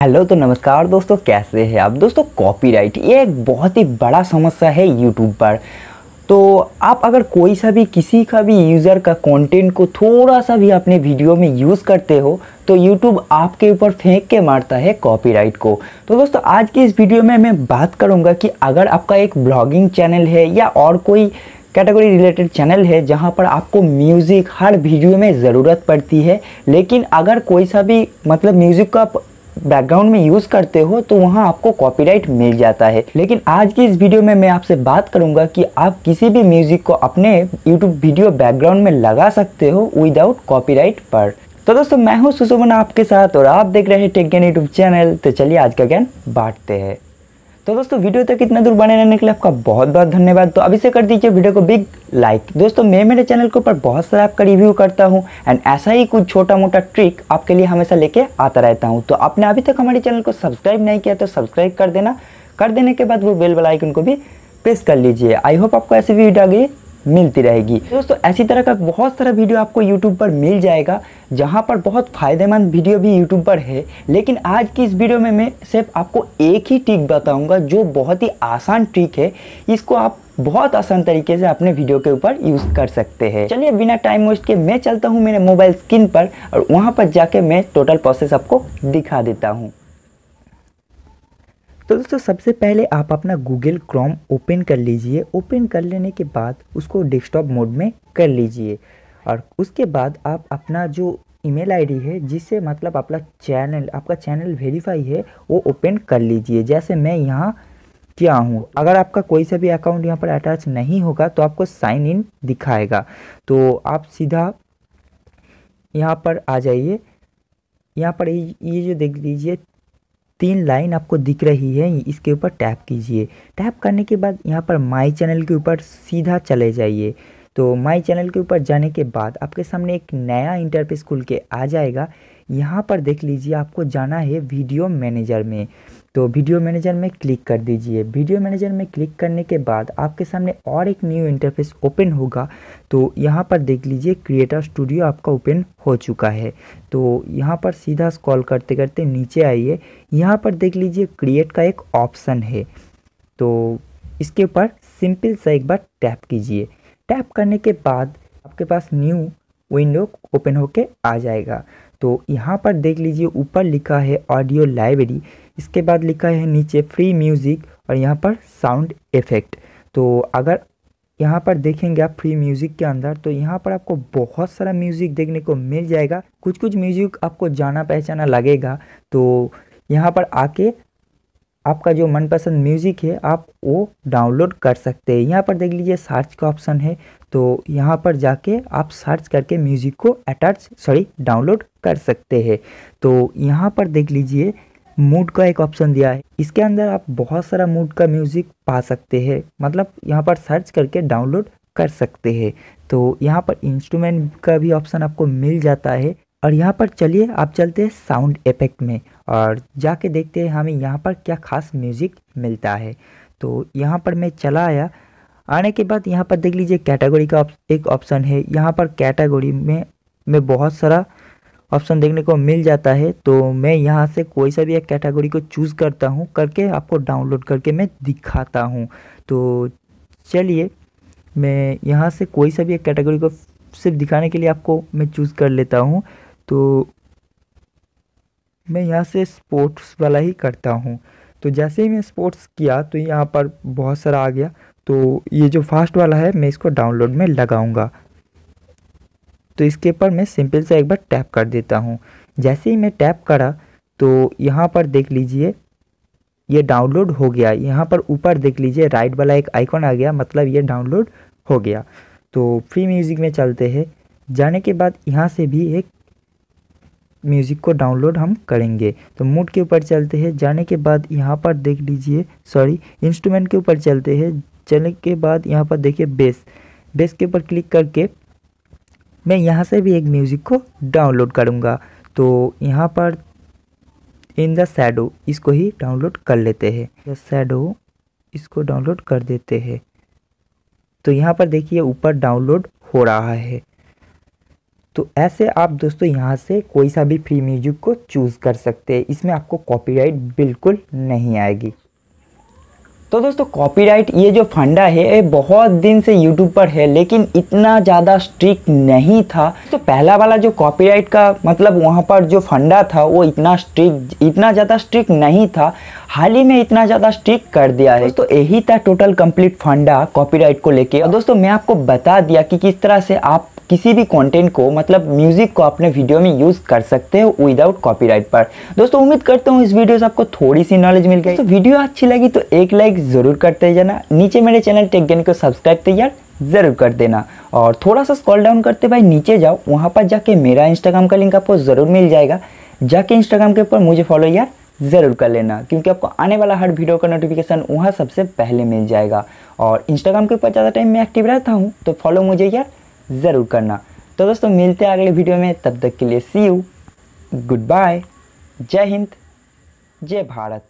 Hello तो नमस्कार दोस्तों, कैसे हैं आप? दोस्तों कॉपीराइट ये एक बहुत ही बड़ा समस्या है यूट्यूब पर। तो आप अगर कोई सा भी, किसी का भी यूज़र का कंटेंट को थोड़ा सा भी अपने वीडियो में यूज़ करते हो तो यूट्यूब आपके ऊपर फेंक के मारता है कॉपीराइट को। तो दोस्तों, आज की इस वीडियो में मैं बात करूँगा कि अगर आपका एक ब्लॉगिंग चैनल है या और कोई कैटेगरी रिलेटेड चैनल है, जहाँ पर आपको म्यूज़िक हर वीडियो में ज़रूरत पड़ती है, लेकिन अगर कोई सा भी मतलब म्यूज़िक का बैकग्राउंड में यूज़ करते हो तो वहाँ आपको कॉपीराइट मिल जाता है। लेकिन आज की इस वीडियो में मैं आपसे बात करूँगा कि आप किसी भी म्यूज़िक को अपने यूट्यूब वीडियो बैकग्राउंड में लगा सकते हो विदाउट कॉपीराइट पर। तो दोस्तों, मैं हूँ सुशोभन आपके साथ और आप देख रहे हैं टेक ज्ञान यूट्यूब चैनल तो चलिए आज का ज्ञान बांटते हैं। तो दोस्तों, वीडियो तक इतना दूर बने रहने के लिए आपका बहुत बहुत धन्यवाद। तो अभी से कर दीजिए वीडियो को बिग लाइक। दोस्तों, मैं मेरे चैनल के ऊपर बहुत सारा आपका रिव्यू करता हूँ एंड ऐसा ही कुछ छोटा मोटा ट्रिक आपके लिए हमेशा लेके आता रहता हूँ। तो आपने अभी तक हमारे चैनल को सब्सक्राइब नहीं किया तो सब्सक्राइब कर देना। कर देने के बाद वो बेल वाला आइकन को भी प्रेस कर लीजिए। आई होप आपको ऐसी वीडियो आगे मिलती रहेगी। दोस्तों, ऐसी तरह का बहुत सारा वीडियो आपको यूट्यूब पर मिल जाएगा, जहाँ पर बहुत फ़ायदेमंद वीडियो भी यूट्यूब पर है। लेकिन आज की इस वीडियो में मैं सिर्फ़ आपको एक ही ट्रिक बताऊँगा, जो बहुत ही आसान ट्रिक है। इसको आप बहुत आसान तरीके से अपने वीडियो के ऊपर यूज़ कर सकते हैं। चलिए, बिना टाइम वेस्ट के मैं चलता हूँ मेरे मोबाइल स्क्रीन पर, और वहाँ पर जाके मैं टोटल प्रोसेस आपको दिखा देता हूँ। तो दोस्तों, सबसे पहले आप अपना गूगल क्रोम ओपन कर लीजिए। ओपन कर लेने के बाद उसको डेस्कटॉप मोड में कर लीजिए। और उसके बाद आप अपना जो ईमेल आईडी है, जिससे मतलब अपना चैनल आपका चैनल वेरीफाई है, वो ओपन कर लीजिए। जैसे मैं यहाँ किया हूँ? अगर आपका कोई सा भी अकाउंट यहाँ पर अटैच नहीं होगा तो आपको साइन इन दिखाएगा। तो आप सीधा यहाँ पर आ जाइए। यहाँ पर ये जो देख लीजिए तीन लाइन आपको दिख रही है इसके ऊपर टैप कीजिए। टैप करने के बाद यहाँ पर माई चैनल के ऊपर सीधा चले जाइए। तो माई चैनल के ऊपर जाने के बाद आपके सामने एक नया इंटरफेस खुल के आ जाएगा। यहाँ पर देख लीजिए, आपको जाना है वीडियो मैनेजर में। तो वीडियो मैनेजर में क्लिक कर दीजिए। वीडियो मैनेजर में क्लिक करने के बाद आपके सामने और एक न्यू इंटरफेस ओपन होगा। तो यहाँ पर देख लीजिए क्रिएटर स्टूडियो आपका ओपन हो चुका है। तो यहाँ पर सीधा स्क्रॉल करते करते नीचे आइए। यहाँ पर देख लीजिए क्रिएट का एक ऑप्शन है। तो इसके ऊपर सिंपल सा एक बार टैप कीजिए। टैप करने के बाद आपके पास न्यू विंडो ओपन होके आ जाएगा। तो यहाँ पर देख लीजिए, ऊपर लिखा है ऑडियो लाइब्रेरी इसके बाद लिखा है नीचे फ्री म्यूज़िक और यहाँ पर साउंड इफ़ेक्ट तो अगर यहाँ पर देखेंगे आप फ्री म्यूज़िक के अंदर तो यहाँ पर आपको बहुत सारा म्यूज़िक देखने को मिल जाएगा। कुछ कुछ म्यूज़िक आपको जाना पहचाना लगेगा। तो यहाँ पर आके आपका जो मनपसंद म्यूज़िक है, आप वो डाउनलोड कर सकते हैं। यहाँ पर देख लीजिए सर्च का ऑप्शन है। तो यहाँ पर जाके आप सर्च करके म्यूज़िक को अटैच सॉरी डाउनलोड कर सकते हैं। तो यहाँ पर देख लीजिए मूड का एक ऑप्शन दिया है। इसके अंदर आप बहुत सारा मूड का म्यूज़िक पा सकते हैं। मतलब यहाँ पर सर्च करके डाउनलोड कर सकते हैं। तो यहाँ पर इंस्ट्रूमेंट का भी ऑप्शन आपको मिल जाता है। और यहाँ पर चलिए, आप चलते हैं साउंड इफ़ेक्ट में। और जाके देखते हैं हमें यहाँ पर क्या खास म्यूज़िक मिलता है। तो यहाँ पर मैं चला आया। आने के बाद यहाँ पर देख लीजिए कैटेगरी का एक ऑप्शन है। यहाँ पर कैटेगरी में मैं बहुत सारा ऑप्शन देखने को मिल जाता है तो मैं यहाँ से कोई सा भी एक कैटेगरी को चूज़ करता हूँ, करके आपको डाउनलोड करके मैं दिखाता हूँ। तो चलिए, मैं यहाँ से कोई सा भी एक कैटेगरी को सिर्फ़ दिखाने के लिए आपको मैं चूज़ कर लेता हूँ। तो मैं यहाँ से स्पोर्ट्स वाला ही करता हूँ। तो जैसे ही मैं स्पोर्ट्स किया तो यहाँ पर बहुत सारा आ गया। तो ये जो फास्ट वाला है, मैं इसको डाउनलोड में लगाऊँगा। तो इसके ऊपर मैं सिंपल से एक बार टैप कर देता हूँ। जैसे ही मैं टैप करा तो यहाँ पर देख लीजिए, ये डाउनलोड हो गया। यहाँ पर ऊपर देख लीजिए, राइट वाला एक आइकॉन आ गया मतलब ये डाउनलोड हो गया। तो फ्री म्यूज़िक में चलते हैं। जाने के बाद यहाँ से भी एक म्यूज़िक को डाउनलोड हम करेंगे। तो मूड के ऊपर चलते हैं। जाने के बाद यहाँ पर देख लीजिए, सॉरी, इंस्ट्रूमेंट के ऊपर चलते हैं। चलने के बाद यहाँ पर देखिए बेस। बेस के ऊपर क्लिक करके मैं यहाँ से भी एक म्यूज़िक को डाउनलोड करूँगा। तो यहाँ पर इन द सैडो इसको ही डाउनलोड कर लेते हैं। द सैडो इसको डाउनलोड कर देते हैं। तो यहाँ पर देखिए ऊपर डाउनलोड हो रहा है। तो ऐसे आप दोस्तों यहाँ से कोई सा भी फ्री म्यूज़िक को चूज़ कर सकते हैं। इसमें आपको कॉपीराइट बिल्कुल नहीं आएगी। तो दोस्तों कॉपीराइट ये जो फंडा है, ये बहुत दिन से यूट्यूब पर है, लेकिन इतना ज़्यादा स्ट्रिक्ट नहीं था। तो पहला वाला जो कॉपीराइट का मतलब वहाँ पर जो फंडा था, वो इतना स्ट्रिक्ट इतना ज़्यादा स्ट्रिक्ट नहीं था। हाल ही में इतना ज़्यादा स्ट्रिक्ट कर दिया है। तो यही था टोटल कंप्लीट फंडा कॉपीराइट को लेके। और दोस्तों, मैं आपको बता दिया कि किस तरह से आप किसी भी कंटेंट को मतलब म्यूज़िक को अपने वीडियो में यूज़ कर सकते हो विदाउट कॉपीराइट पर। दोस्तों, उम्मीद करता हूँ इस वीडियो से आपको थोड़ी सी नॉलेज मिल गई। तो वीडियो अच्छी लगी तो एक लाइक ज़रूर करते जाना। नीचे मेरे चैनल टेक गेन को सब्सक्राइब तो यार ज़रूर कर देना। और थोड़ा सा स्क्रॉल डाउन करते भाई, नीचे जाओ। वहाँ पर जाके मेरा इंस्टाग्राम का लिंक आपको ज़रूर मिल जाएगा। जाके इंस्टाग्राम के ऊपर मुझे फॉलो यार ज़रूर कर लेना, क्योंकि आपको आने वाला हर वीडियो का नोटिफिकेशन वहाँ सबसे पहले मिल जाएगा। और इंस्टाग्राम के ऊपर ज़्यादा टाइम मैं एक्टिव रहता हूँ तो फॉलो मुझे यार ज़रूर करना। तो दोस्तों, मिलते हैं अगले वीडियो में। तब तक के लिए सी यू गुड बाय जय हिंद. जय भारत.